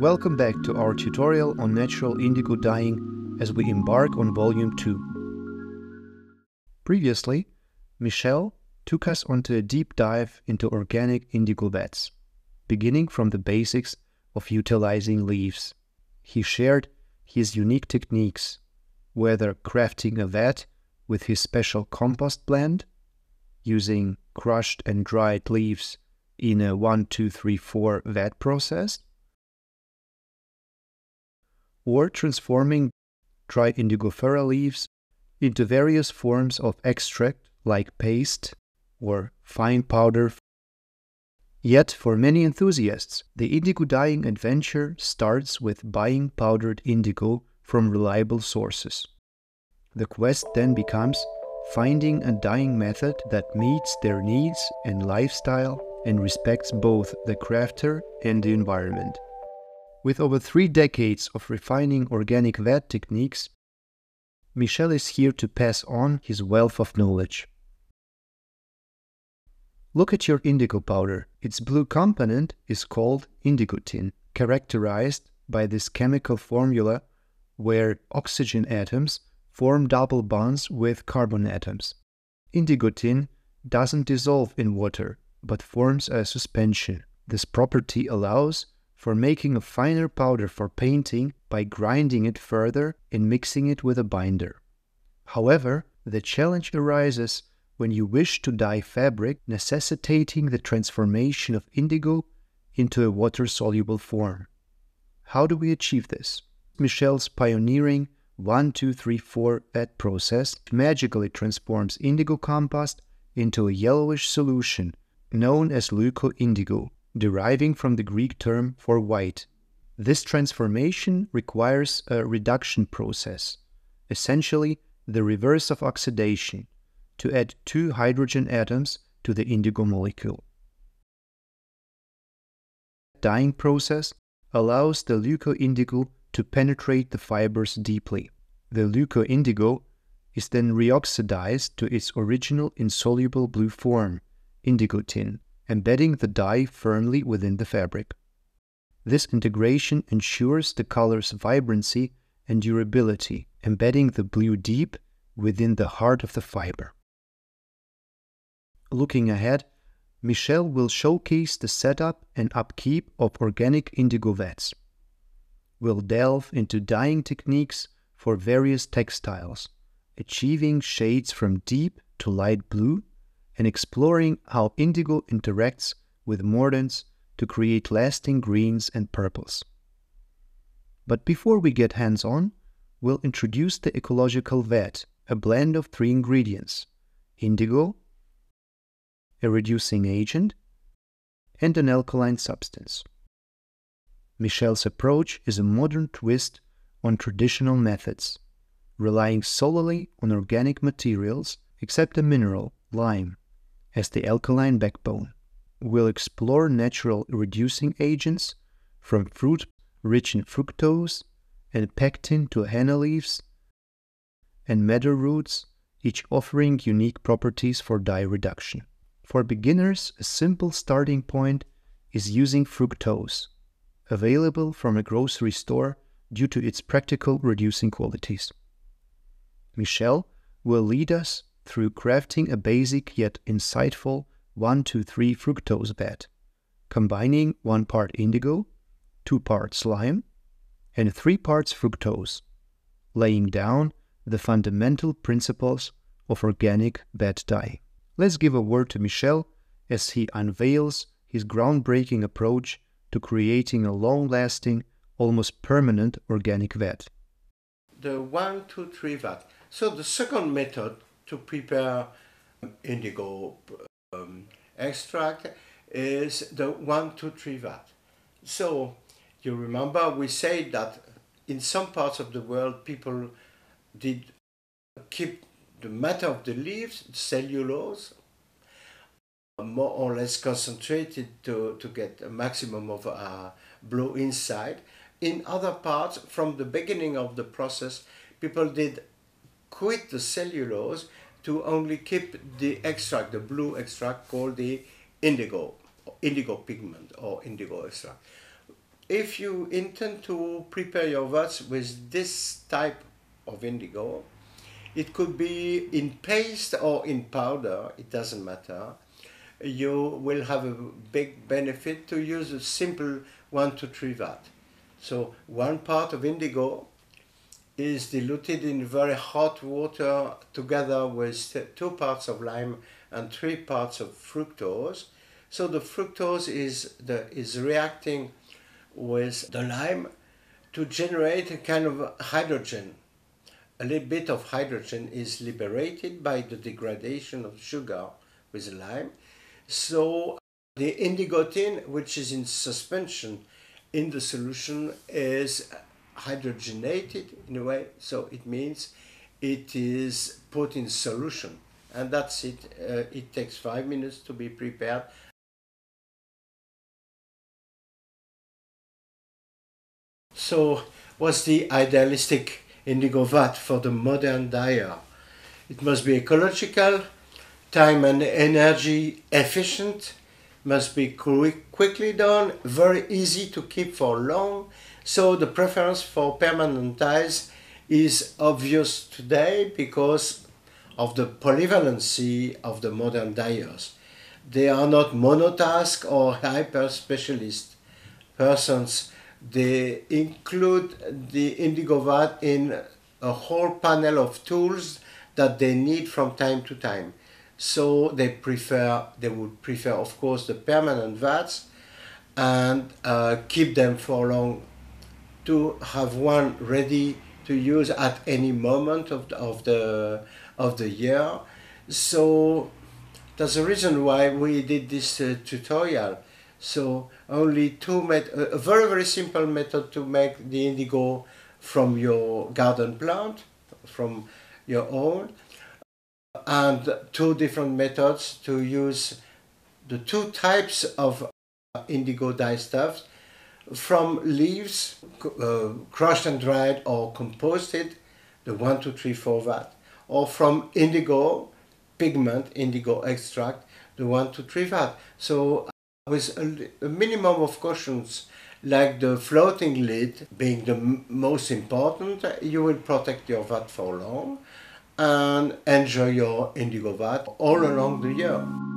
Welcome back to our tutorial on natural indigo dyeing as we embark on volume 2. Previously, Michel took us onto a deep dive into organic indigo vats, beginning from the basics of utilizing leaves. He shared his unique techniques, whether crafting a vat with his special compost blend, using crushed and dried leaves in a 1, 2, 3, 4 vat process, or transforming dry indigofera leaves into various forms of extract like paste or fine powder. Yet, for many enthusiasts, the indigo dyeing adventure starts with buying powdered indigo from reliable sources. The quest then becomes finding a dyeing method that meets their needs and lifestyle and respects both the crafter and the environment. With over three decades of refining organic vat techniques, Michel is here to pass on his wealth of knowledge. Look at your indigo powder. Its blue component is called indigotin, characterized by this chemical formula where oxygen atoms form double bonds with carbon atoms. Indigotin doesn't dissolve in water, but forms a suspension. This property allows for making a finer powder for painting by grinding it further and mixing it with a binder. However, the challenge arises when you wish to dye fabric necessitating the transformation of indigo into a water-soluble form. How do we achieve this? Michel's pioneering 1, 2, 3, 4 vat process magically transforms indigo compost into a yellowish solution known as leuco-indigo deriving from the Greek term for white. This transformation requires a reduction process, essentially the reverse of oxidation, to add two hydrogen atoms to the indigo molecule. Dyeing process allows the leuco-indigo to penetrate the fibers deeply. The leuco-indigo is then reoxidized to its original insoluble blue form, indigotin, embedding the dye firmly within the fabric. This integration ensures the color's vibrancy and durability, embedding the blue deep within the heart of the fiber. Looking ahead, Michel will showcase the setup and upkeep of organic indigo vats. We'll delve into dyeing techniques for various textiles, achieving shades from deep to light blue and exploring how indigo interacts with mordants to create lasting greens and purples. But before we get hands-on, we'll introduce the ecological vat, a blend of three ingredients, indigo, a reducing agent, and an alkaline substance. Michel's approach is a modern twist on traditional methods, relying solely on organic materials except a mineral, lime, as the alkaline backbone. We'll explore natural reducing agents from fruit rich in fructose and pectin to henna leaves and madder roots, each offering unique properties for dye reduction. For beginners, a simple starting point is using fructose, available from a grocery store due to its practical reducing qualities. Michel will lead us through crafting a basic yet insightful 1-2-3 fructose vat, combining 1 part indigo, 2 parts lime, and 3 parts fructose, laying down the fundamental principles of organic vat dye. Let's give a word to Michel as he unveils his groundbreaking approach to creating a long-lasting, almost permanent organic vat. The 1, 2, 3 vat. So the second method to prepare indigo um, extract is the 1, 2, 3 vat. So you remember we said that in some parts of the world people did keep the matter of the leaves, cellulose, more or less concentrated to, to get a maximum of uh, blow inside. In other parts, from the beginning of the process, people did quit the cellulose to only keep the extract, the blue extract called the indigo, indigo pigment or indigo extract. if you intend to prepare your vats with this type of indigo, it could be in paste or in powder, it doesn't matter. You will have a big benefit to use a simple 1 to 3 vat. So one part of indigo is diluted in very hot water together with two parts of lime and three parts of fructose. So the fructose is, the, is reacting with the lime to generate a kind of hydrogen. A little bit of hydrogen is liberated by the degradation of sugar with lime. So the indigotin, which is in suspension in the solution, is hydrogenated in a way. So it means it is put in solution. And that's it. Uh, it takes five minutes to be prepared So, what's the idealistic indigo vat for the modern dyer? It must be ecological, time and energy efficient, must be quick, quickly done, very easy to keep for long. So the preference for permanent dyes is obvious today because of the polyvalency of the modern dyers. They are not monotask or hyper specialist persons they include the indigo vat in a whole panel of tools that they need from time to time. So they prefer, they would prefer, of course, the permanent vats and uh, keep them for long to have one ready to use at any moment of the, of the, of the year. So that's the reason why we did this uh, tutorial so only two met a very very simple method to make the indigo from your garden plant, from your own, and two different methods to use the two types of indigo dye stuffs from leaves uh, crushed and dried or composted, the 1, 2, 3, 4 vat, or from indigo pigment, indigo extract, the 1, 2, 3 vat. So with a, a minimum of cautions like the floating lid being the most important, you will protect your vat for long and enjoy your indigo vat all along the year.